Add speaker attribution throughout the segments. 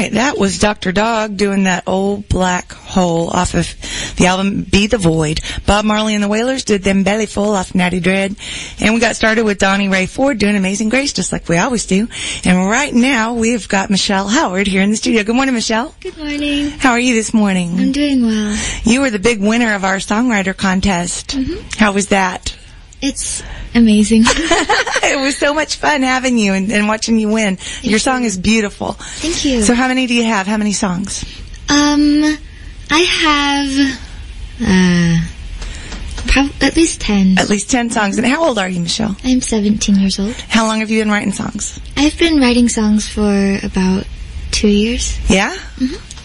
Speaker 1: right, that was Dr. Dog doing that old black hole off of the album Be the Void. Bob Marley and the Wailers did them belly full off Natty Dread. And we got started with Donnie Ray Ford doing Amazing Grace just like we always do. And right now we've got Michelle Howard here in the studio. Good morning, Michelle.
Speaker 2: Good morning.
Speaker 1: How are you this morning?
Speaker 2: I'm doing well.
Speaker 1: You were the big winner of our songwriter contest.
Speaker 2: Mm-hmm.
Speaker 1: How was that?
Speaker 2: It's amazing.
Speaker 1: it was so much fun having you and, and watching you win. Your song is beautiful.
Speaker 2: Thank you.
Speaker 1: So how many do you have? How many songs?
Speaker 2: um, I have uh, prob- at least ten.
Speaker 1: At least 10 songs. And how old are you, Michelle?
Speaker 2: I'm 17 years old.
Speaker 1: How long have you been writing songs?
Speaker 2: I've been writing songs for about two years.
Speaker 1: Yeah?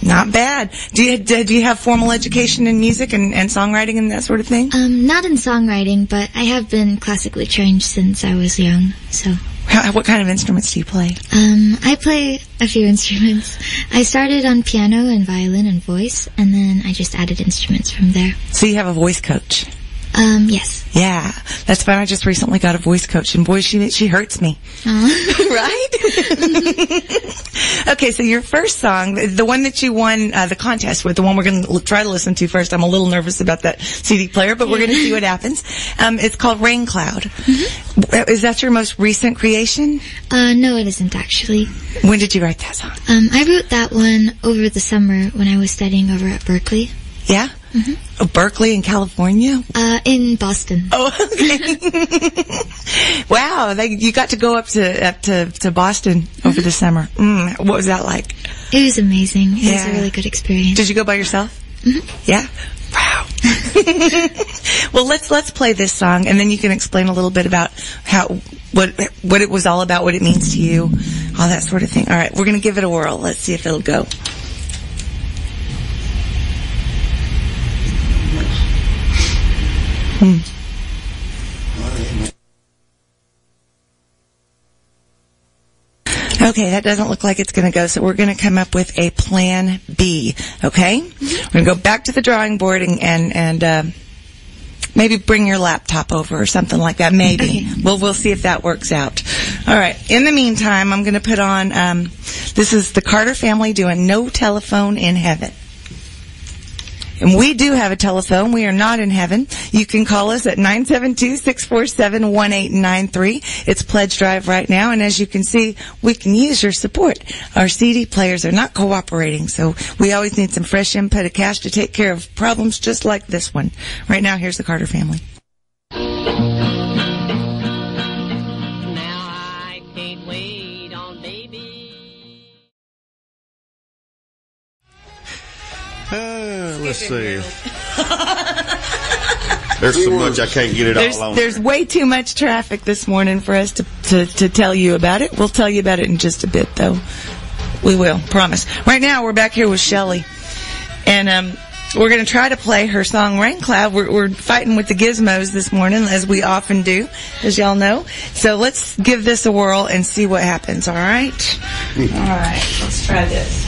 Speaker 1: Not bad. Do you, do you have formal education in music and, and songwriting and that sort of thing?
Speaker 2: Um, not in songwriting, but I have been classically trained since I was young. So,
Speaker 1: How, what kind of instruments do you play?
Speaker 2: um, I play a few instruments. I started on piano and violin and voice, and then I just added instruments from there.
Speaker 1: So you have a voice coach.
Speaker 2: Um, yes.
Speaker 1: Yeah, that's fun. I just recently got a voice coach, and boy, she she hurts me. right? okay, so your first song, the- the one that you won uh, the contest with, the one we're going to try to listen to first. I'm a little nervous about that CD player, but we're going to see what happens. Um, it's called Rain Cloud. Is that your most recent creation?
Speaker 2: Uh, no, it isn't actually.
Speaker 1: When did you write that song?
Speaker 2: Um, I wrote that one over the summer when I was studying over at Berklee,
Speaker 1: Yeah? Oh, Berkeley in California?
Speaker 2: uh, in Boston.
Speaker 1: Oh, okay. wow, they, you got to go up to up to, to Boston over the summer. Mm, what was that like?
Speaker 2: It was amazing. It was a really good experience.
Speaker 1: Did you go by yourself? Yeah. Wow. well, let's let's play this song, and then you can explain a little bit about how what what it was all about, what it means to you, all that sort of thing. All right, we're gonna give it a whirl. Let's see if it'll go. Hmm. Okay, that doesn't look like it's going to go, so we're going to come up with a plan B. Okay, we're going to go back to the drawing board and and, and uh, maybe bring your laptop over or something like that. Maybe
Speaker 2: Okay.
Speaker 1: we'll we'll see if that works out. All right. In the meantime, I'm going to put on. Um, this is the Carter family doing "No Telephone in Heaven." And we do have a telephone. We are not in heaven. You can call us at 972-647-1893. It's Pledge Drive right now. And as you can see, we can use your support. Our CD players are not cooperating. So we always need some fresh input of cash to take care of problems just like this one. Right now, here's the Carter family.
Speaker 3: Uh, let's see. There's so much I can't get it
Speaker 1: There's,
Speaker 3: all on.
Speaker 1: there's way too much traffic this morning for us to, to, to tell you about it. We'll tell you about it in just a bit, though. We will, promise. Right now, we're back here with Shelly, and um, we're going to try to play her song "Rain Cloud." We're, we're fighting with the gizmos this morning, as we often do, as y'all know. So let's give this a whirl and see what happens. All right. All right. Let's try this.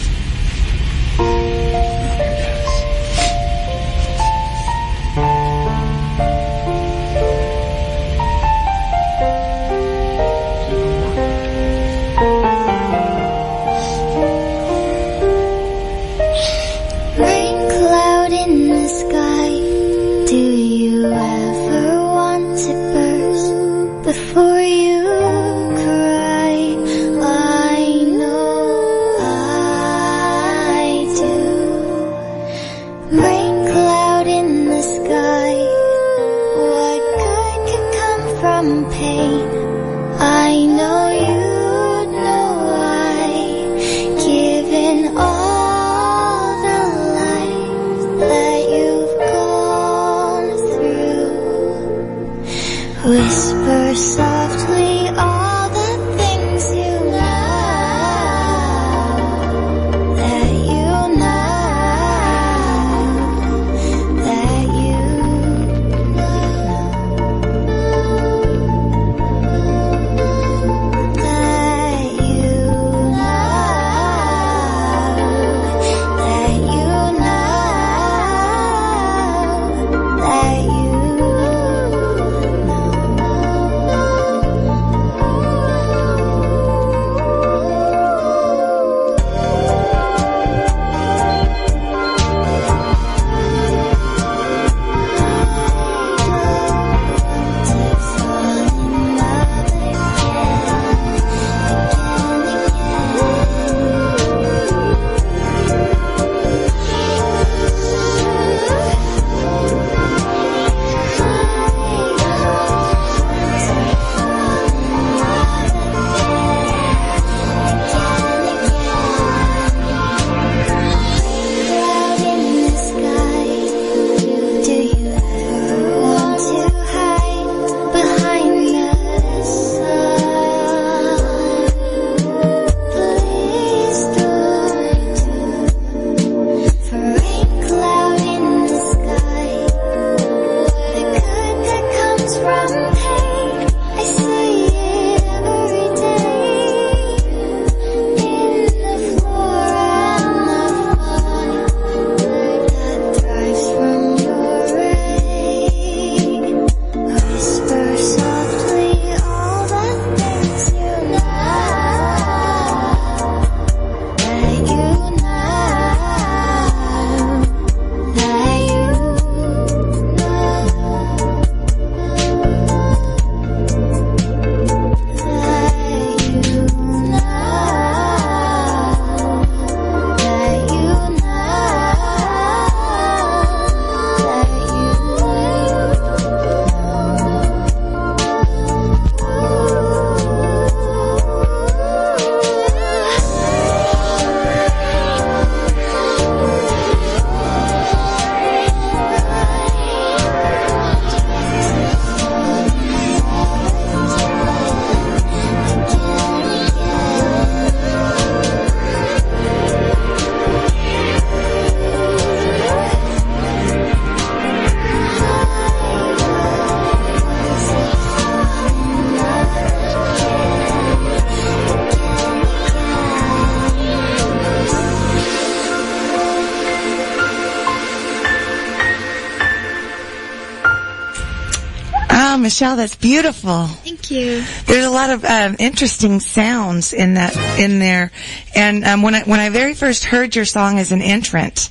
Speaker 1: Michelle, that's beautiful.
Speaker 2: Thank you.
Speaker 1: There's a lot of um, interesting sounds in that in there, and um, when I when I very first heard your song as an entrant,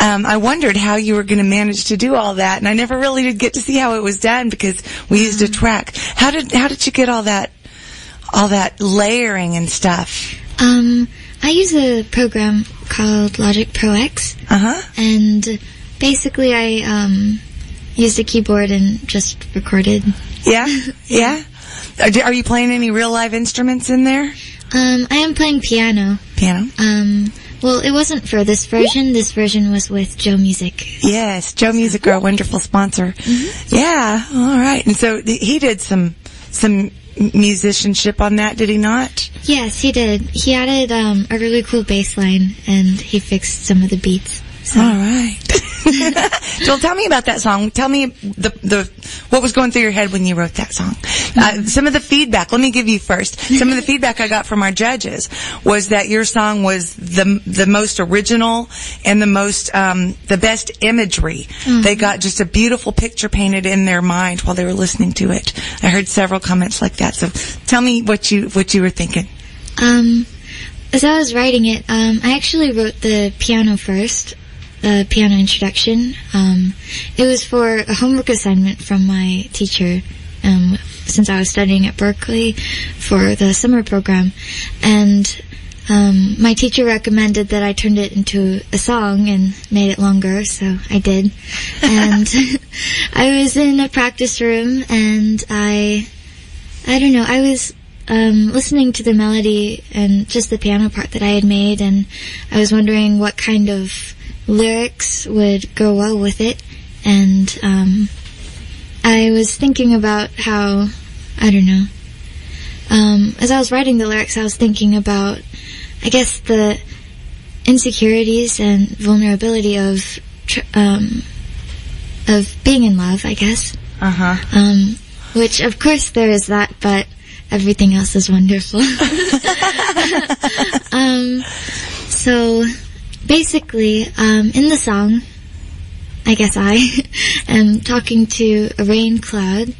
Speaker 1: um, I wondered how you were going to manage to do all that, and I never really did get to see how it was done because we used a track. How did how did you get all that all that layering and stuff?
Speaker 2: Um, I use a program called Logic Pro X,
Speaker 1: Uh huh.
Speaker 2: and basically I um, used a keyboard and just recorded.
Speaker 1: Yeah, yeah. Are, are you playing any real live instruments in there?
Speaker 2: Um, I am playing piano.
Speaker 1: Piano.
Speaker 2: Um, well, it wasn't for this version. This version was with JoMusik.
Speaker 1: Yes, JoMusik, our wonderful sponsor. Yeah, all right. And so he did some some musicianship on that, did he not?
Speaker 2: Yes, he did. He added um, a really cool bass line, and he fixed some of the beats. So,
Speaker 1: All right. Joel, tell me about that song. Tell me the the what was going through your head when you wrote that song. Uh, some of the feedback. Let me give you first. Some of the feedback I got from our judges was that your song was the the most original and the most um, the best imagery. They got just a beautiful picture painted in their mind while they were listening to it. I heard several comments like that. So tell me what you what you were thinking.
Speaker 2: um, as I was writing it, um, I actually wrote the piano first, the piano introduction. Um, it was for a homework assignment from my teacher. Um, since I was studying at Berklee for the summer program, and um, my teacher recommended that I turned it into a song and made it longer, so I did. And I was in a practice room, and I, I don't know, I was um, listening to the melody and just the piano part that I had made, and I was wondering what kind of lyrics would go well with it, and um, I was thinking about how I don't know. Um, as I was writing the lyrics, I was thinking about, I guess, the insecurities and vulnerability of tr- um, of being in love. I guess,
Speaker 1: Uh huh.
Speaker 2: um, which of course there is that, but everything else is wonderful. um, so basically, um, in the song, I guess I am talking to a rain cloud,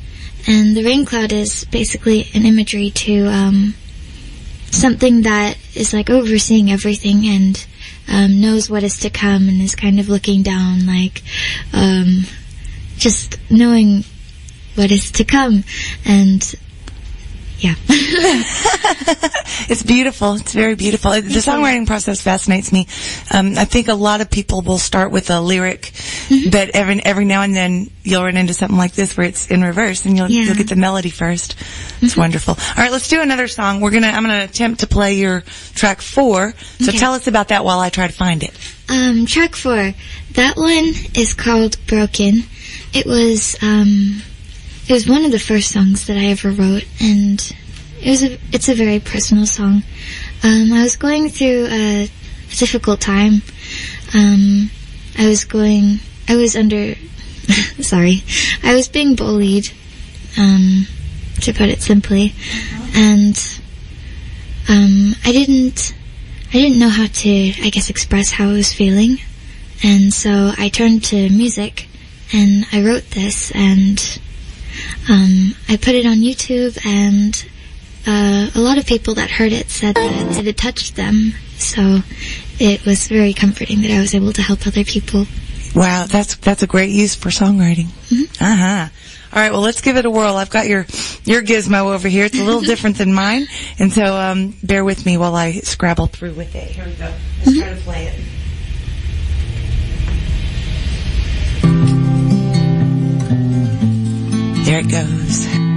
Speaker 2: and the rain cloud is basically an imagery to um, something that is like overseeing everything and um, knows what is to come and is kind of looking down, like um, just knowing what is to come, and yeah.
Speaker 1: It's beautiful. It's very beautiful. The songwriting process fascinates me. Um, I think a lot of people will start with a lyric,
Speaker 2: Mm-hmm.
Speaker 1: but every every now and then you'll run into something like this where it's in reverse, and you'll
Speaker 2: Yeah. Mm-hmm.
Speaker 1: you'll get the melody first. It's wonderful. All right, let's do another song. We're gonna I'm gonna attempt to play your track four. So
Speaker 2: Okay.
Speaker 1: tell us about that while I try to find it.
Speaker 2: Um, track four. That one is called Broken. It was, um, it was one of the first songs that I ever wrote, and it was a, it's a very personal song. Um, I was going through a, difficult time. Um, I was going, I was under, sorry, I was being bullied, um, to put it simply, and, um, I didn't, I didn't know how to, I guess, express how I was feeling. And so I turned to music and I wrote this and um, I put it on YouTube and uh, a lot of people that heard it said that it touched them. So it was very comforting that I was able to help other people.
Speaker 1: Wow, that's that's a great use for songwriting.
Speaker 2: Mm-hmm.
Speaker 1: Uh huh. All right, well, let's give it a whirl. I've got your your gizmo over here. It's a little different than mine, and so um, bear with me while I scrabble through with it. Here we go. Let's try to play it. There it goes.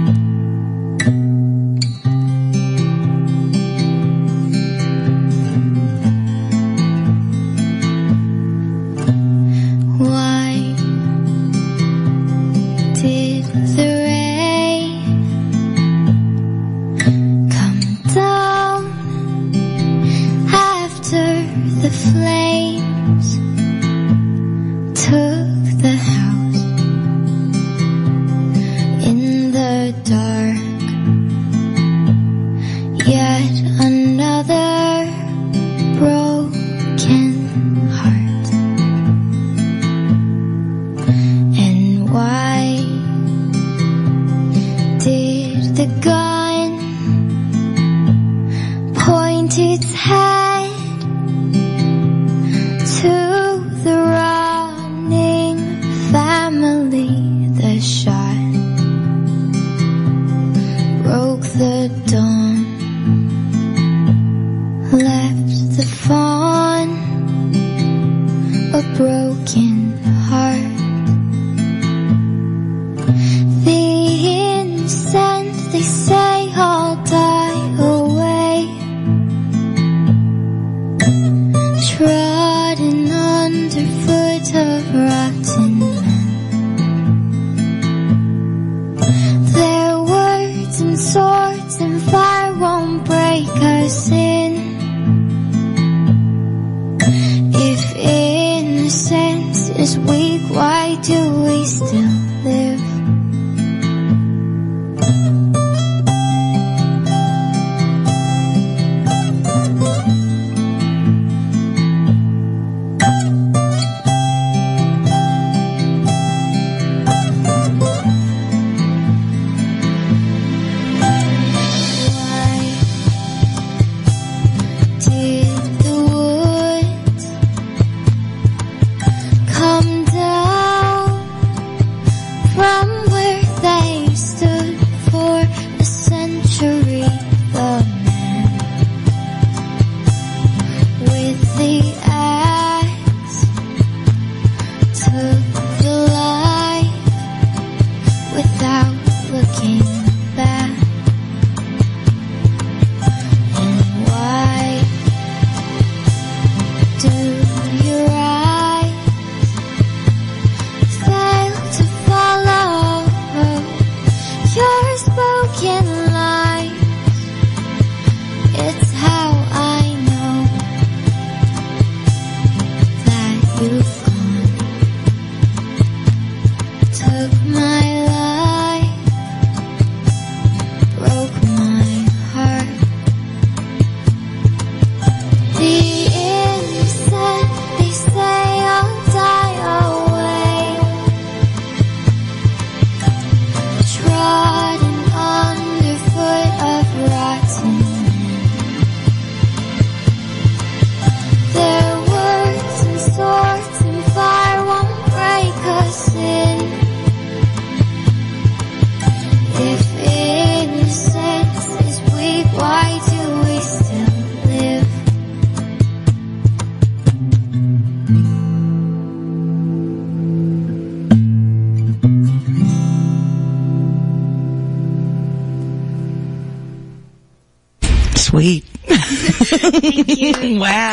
Speaker 2: Say,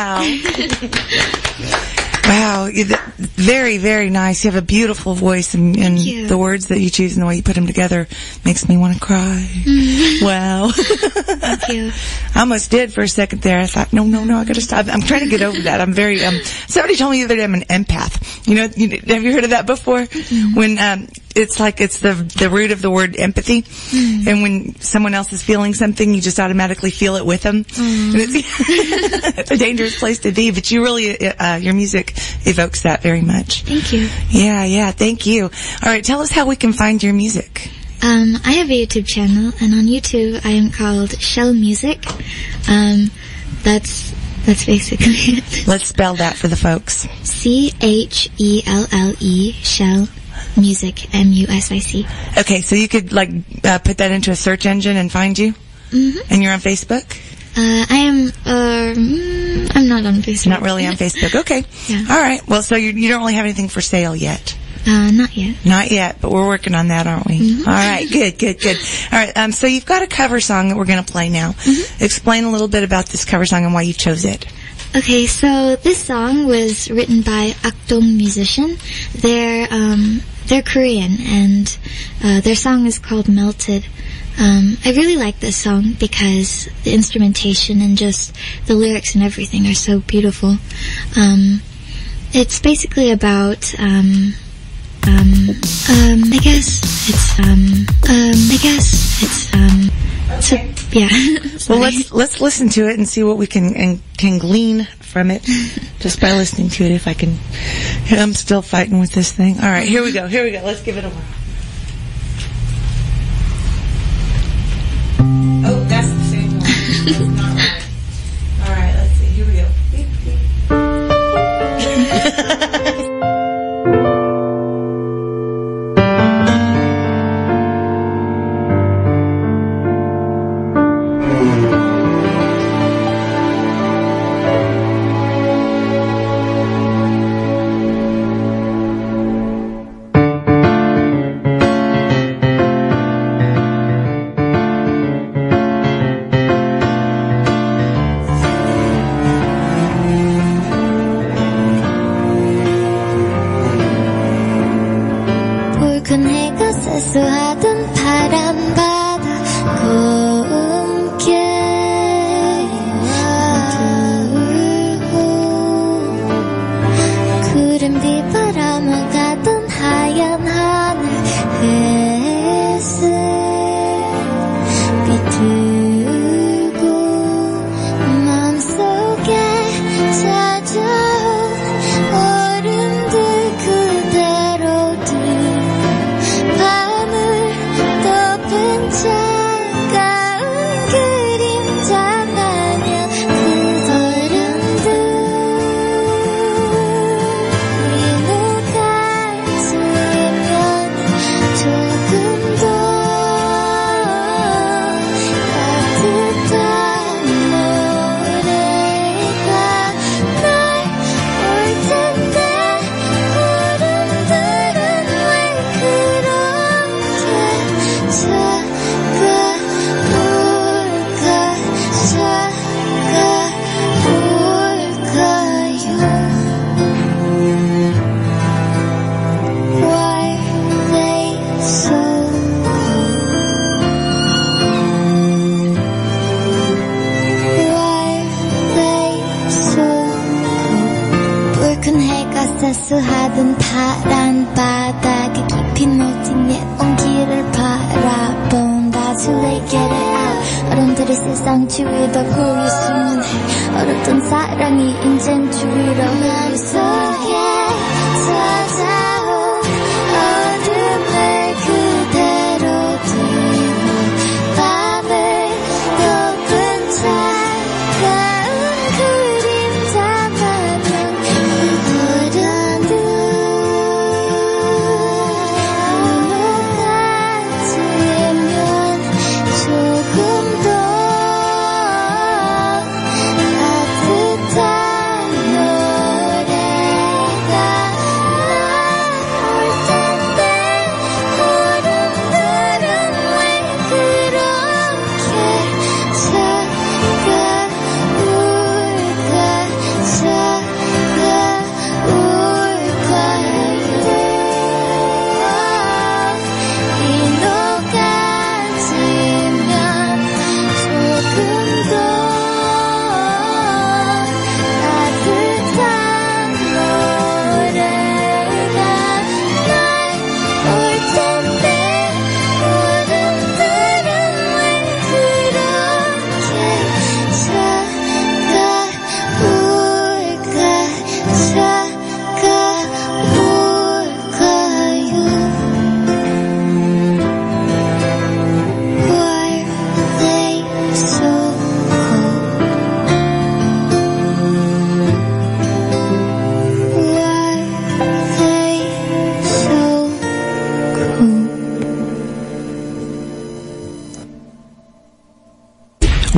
Speaker 1: wow. wow. Very, very nice. You have a beautiful voice and, and the words that you choose and the way you put them together makes me want to cry. wow.
Speaker 4: Thank you.
Speaker 1: I almost did for a second there. I thought, no, no, no, I gotta stop. I'm trying to get over that. I'm very, um, somebody told me the other day I'm an empath. You know, you, have you heard of that before? When, um, it's like it's the, the root of the word empathy. And when someone else is feeling something, you just automatically feel it with them. And it's, it's a dangerous place to be, but you really, uh, your music evokes that very much.
Speaker 4: Thank you.
Speaker 1: Yeah, yeah, thank you. All right, tell us how we can find your music.
Speaker 4: Um, I have a YouTube channel, and on YouTube I am called Chelle Music. Um, that's that's basically it.
Speaker 1: Let's spell that for the folks.
Speaker 4: C H E L L E Chelle Music M U S I C.
Speaker 1: Okay, so you could like uh, put that into a search engine and find you,
Speaker 4: Mhm.
Speaker 1: and you're on Facebook.
Speaker 4: Uh, I am. Uh, mm, I'm not on Facebook.
Speaker 1: Not really on Facebook. Okay.
Speaker 4: Yeah.
Speaker 1: All right. Well, so you, you don't really have anything for sale yet.
Speaker 4: Uh, not yet.
Speaker 1: Not yet, but we're working on that, aren't we? All right. Good. Good. Good. All right. Um, so you've got a cover song that we're going to play now. Explain a little bit about this cover song and why you chose it.
Speaker 4: Okay, so this song was written by Akdong musician. They're um, they're Korean, and uh, their song is called "Melted." Um, I really like this song because the instrumentation and just the lyrics and everything are so beautiful. Um, it's basically about um, um, um, I guess it's I guess it's so yeah.
Speaker 1: Well, let's let's listen to it and see what we can and can glean from it just by listening to it. If I can, I'm still fighting with this thing. All right, here we go. Here we go. Let's give it a whirl. Oh, that's the same one.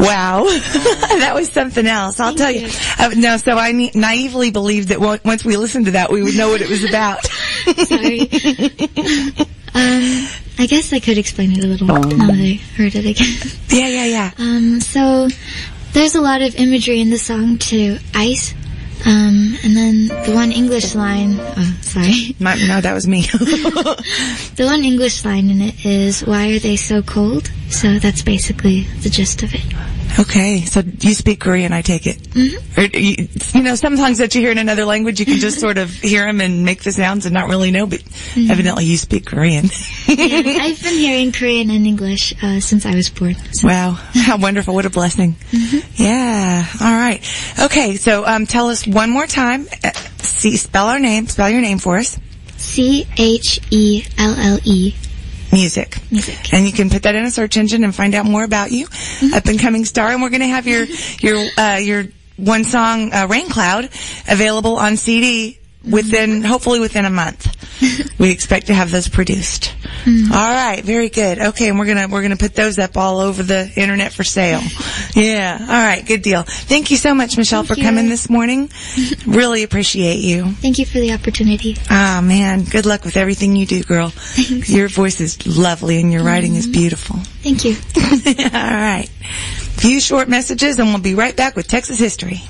Speaker 1: Wow, that was something else. I'll tell you. Uh, no, so I naively believed that once we listened to that, we would know what it was about.
Speaker 2: Sorry. um, I guess I could explain it a little now that I heard it again.
Speaker 1: yeah, yeah, yeah.
Speaker 2: Um, so there's a lot of imagery in the song to ice. Um, and then the one English line, oh, sorry.
Speaker 1: My, no, that was me.
Speaker 2: The one English line in it is, why are they so cold? So that's basically the gist of it.
Speaker 1: Okay, so you speak Korean, I take it.
Speaker 2: Mm-hmm.
Speaker 1: Or, you, you know, sometimes that you hear in another language, you can just sort of hear them and make the sounds and not really know, but
Speaker 2: Mm-hmm.
Speaker 1: evidently you speak Korean.
Speaker 2: Yeah, I've been hearing Korean and English, uh, since I was born. So.
Speaker 1: Wow, how wonderful! What a blessing. Yeah. All right. Okay. So, um, tell us one more time. Uh, see, spell our name. Spell your name for us.
Speaker 2: C H E L L E
Speaker 1: Music.
Speaker 2: music.
Speaker 1: And you can put that in a search engine and find out more about you, up and coming star. And we're going to have your your uh, your one song uh, "Rain Cloud" available on CD within hopefully within a month. we expect to have those produced. All right, very good. Okay, and we're gonna we're gonna put those up all over the internet for sale. yeah. All right, good deal. Thank you so much, Michelle, for
Speaker 2: you.
Speaker 1: coming this morning. really appreciate you.
Speaker 2: Thank you for the opportunity.
Speaker 1: Ah, man, good luck with everything you do, girl. Your voice is lovely and your writing is beautiful.
Speaker 2: Thank you.
Speaker 1: All right. Few short messages and we'll be right back with Texas history.